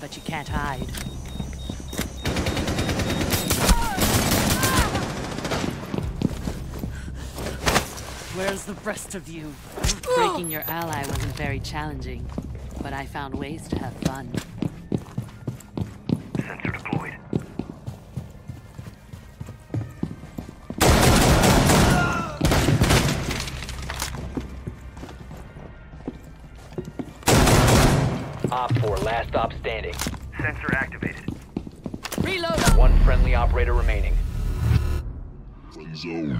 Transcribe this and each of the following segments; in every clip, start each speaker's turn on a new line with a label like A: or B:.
A: But you can't hide. Where's the rest of you? Breaking your ally wasn't very challenging, but I found ways to have fun.
B: Sensor deployed.
C: Stop standing.
B: Sensor activated.
A: Reload!
C: One friendly operator remaining.
B: Loading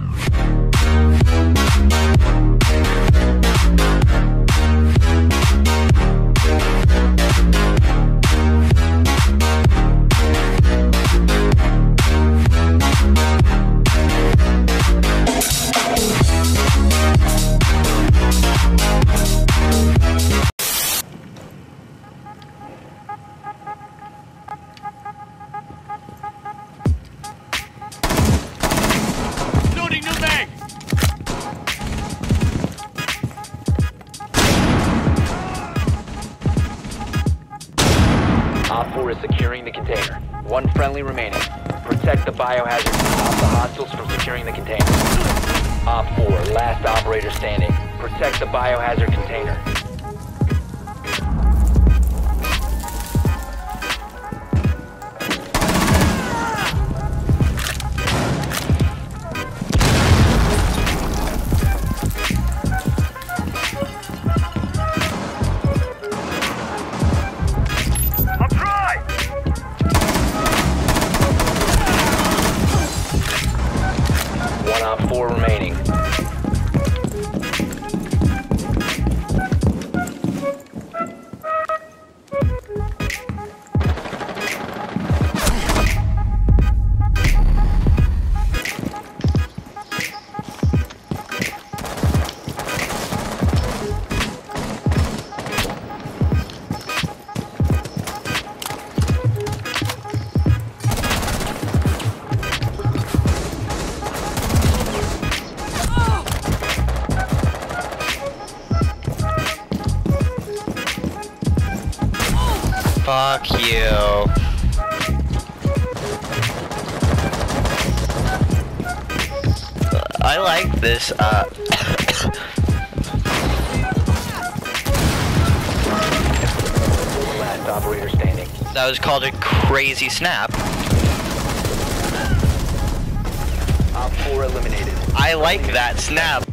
C: remaining. Protect the biohazard to stop the hostiles from securing the container. Op 4, last operator standing. Protect the biohazard container.
D: Fuck you. I like this, uh,
C: Last operator standing.
D: that was called a crazy snap.
C: Op 4 eliminated.
D: I like that snap.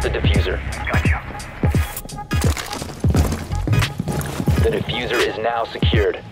C: Drop the
B: defuser.
C: The defuser is now secured.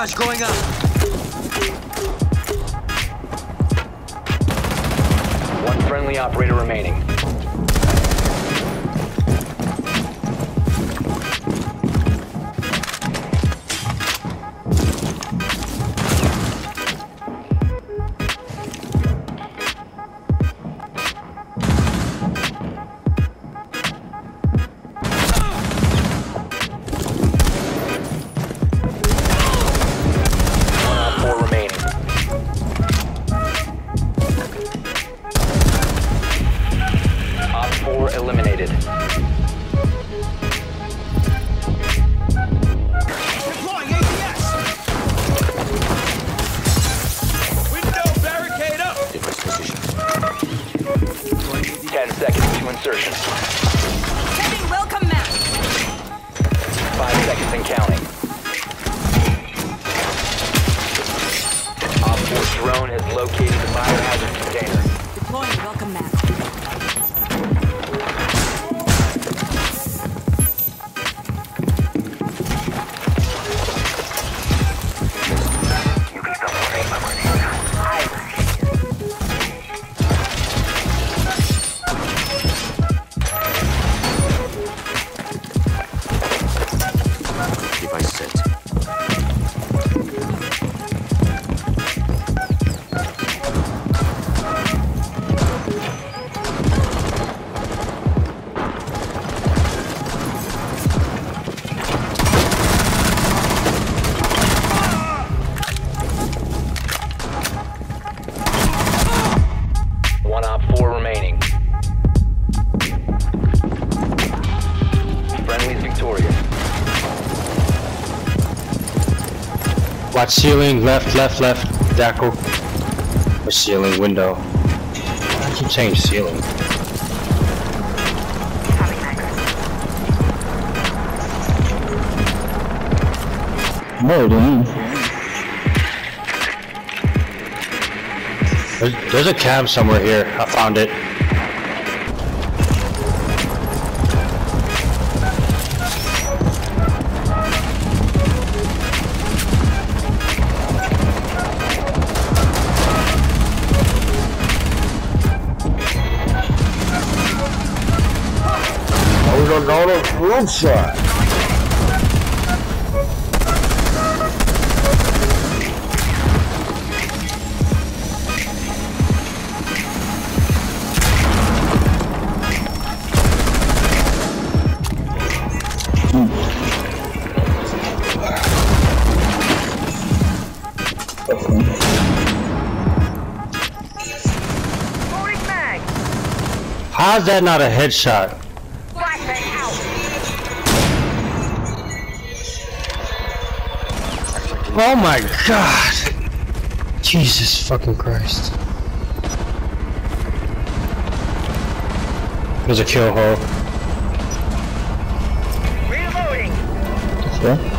E: Cluster going up.
C: One friendly operator remaining. Insertion.
F: Sending welcome mat.
C: 5 seconds and counting. Op 4 drone has located the biohazard
G: Watch ceiling, left, left, left, Dackle. Or ceiling, window. I keep saying ceiling. Than. There's, there's a cab somewhere here. I found it. I was on a room shot. How's that not a headshot? Oh my god! Jesus fucking Christ. There's a kill hole.
B: Reloading.
G: Yeah?